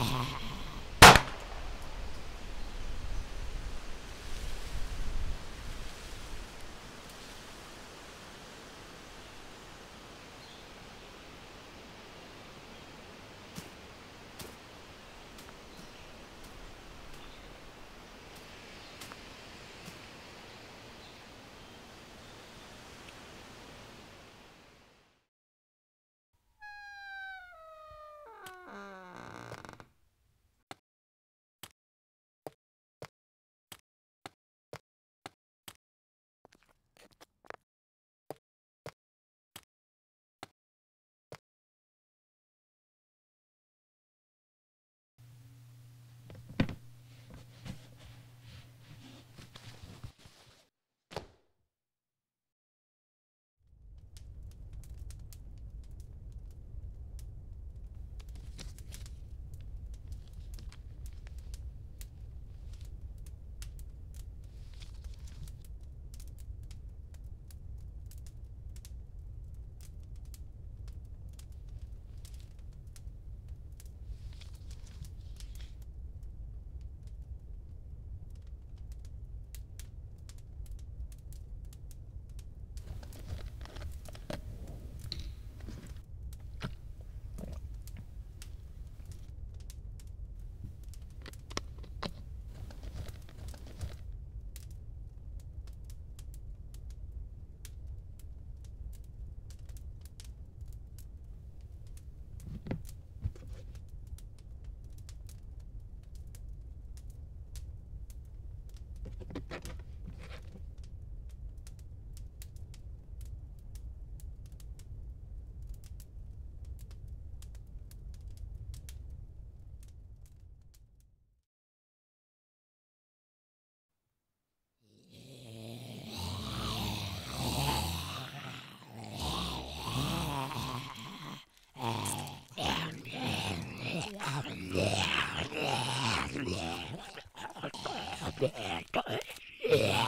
Yeah. Yeah.